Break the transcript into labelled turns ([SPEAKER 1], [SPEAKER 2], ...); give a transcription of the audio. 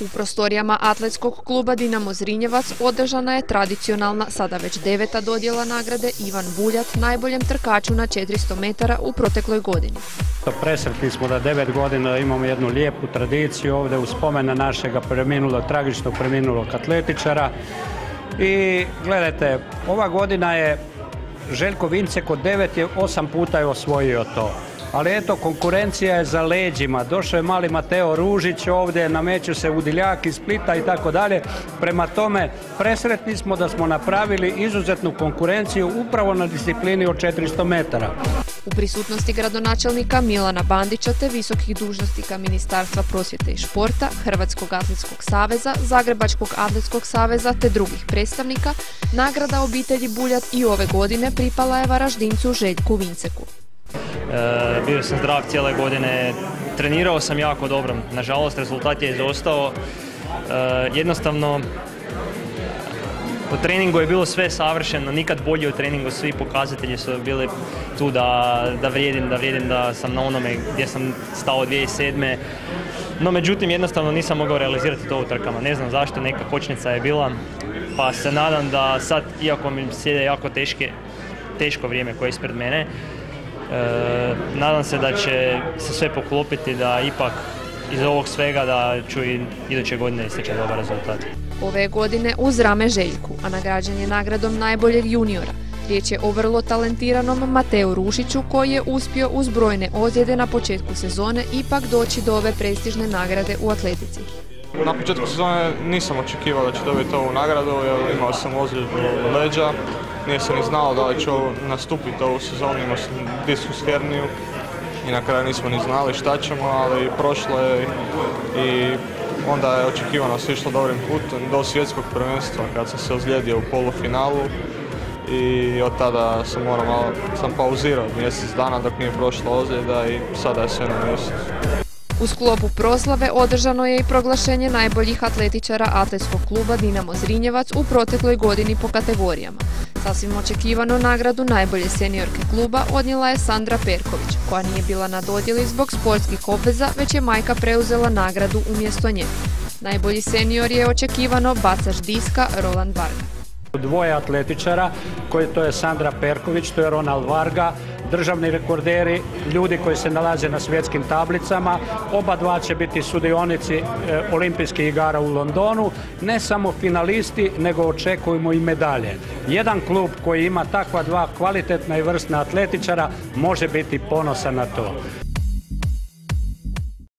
[SPEAKER 1] U prostorijama atletskog kluba Dinamo Zrinjevac održana je tradicionalna, sada već deveta dodjela nagrade Ivan Buljat najboljem trkaču na 400 metara u protekloj godini.
[SPEAKER 2] Presretni smo da devet godina imamo jednu lijepu tradiciju ovdje u spomena našega preminulog, tragičnog preminulog atletičara. I gledajte, ova godina je Željko Vince kod devet je osam puta osvojio to ali eto konkurencija je za leđima. Došao je mali Mateo Ružić ovdje, nameću se Udiljak iz Splita i tako dalje. Prema tome, presretni smo da smo napravili izuzetnu konkurenciju upravo na disciplini od 400 metara.
[SPEAKER 1] U prisutnosti gradonačelnika Milana Bandića te visokih dužnostika Ministarstva prosvjete i športa, Hrvatskog atletskog saveza, Zagrebačkog atletskog saveza te drugih predstavnika, nagrada obitelji Buljat i ove godine pripala je Varaždincu Željku Vinceku.
[SPEAKER 3] E, bio sam zdrav cijele godine, trenirao sam jako dobro, nažalost rezultat je izostao. E, jednostavno, u treningu je bilo sve savršeno, nikad bolje u treningu, svi pokazatelji su bili tu da, da vrijedim, da vrijedim da sam na onome gdje sam stao 2007. No međutim jednostavno nisam mogao realizirati to u trkama, ne znam zašto, neka kočnica je bila, pa se nadam da sad, iako mi sjede jako teške, teško vrijeme koje je ispred mene, nadam se da će se sve poklopiti da ipak iz ovog svega da ću i iduće godine isteći dobar rezultat.
[SPEAKER 1] Ove godine uz rame Željku, a nagrađen je nagradom najboljeg juniora. Riječ je o vrlo talentiranom Mateu Rušiću koji je uspio uz brojne ozljede na početku sezone ipak doći do ove prestižne nagrade u atletici.
[SPEAKER 4] Na početku sezone nisam očekivao da će dobiti ovu nagradu jer imao sam ozljedu leđa, nije se ni znao da li ću nastupiti ovu sezonu, imao sam diskus herniju i na kraju nismo ni znali šta ćemo, ali prošlo je i onda je očekivano sve išlo dobrim putem do svjetskog prvenstva kad sam se ozlijedio u polufinalu i od tada sam morao malo, sam pauzirao mjesec dana dok nije prošla ozljeda i sada je sve na mjestu.
[SPEAKER 1] U sklopu proslave održano je i proglašenje najboljih atletičara atletskog kluba Dinamo Zrinjevac u protekloj godini po kategorijama. Sasvim očekivano nagradu najbolje seniorke kluba odnijela je Sandra Perković, koja nije bila na dodjeli zbog sportskih obveza, već je majka preuzela nagradu umjesto nje. Najbolji senior je očekivano bacač diska Roland Varga.
[SPEAKER 2] Dvoje atletičara, koji to je Sandra Perković, to je Ronald Varga, državni rekorderi, ljudi koji se nalaze na svjetskim tablicama. Oba dva će biti sudionici e, olimpijskih igara u Londonu. Ne samo finalisti, nego očekujemo i medalje. Jedan klub koji ima takva dva kvalitetna i vrstna atletičara može biti ponosan na to.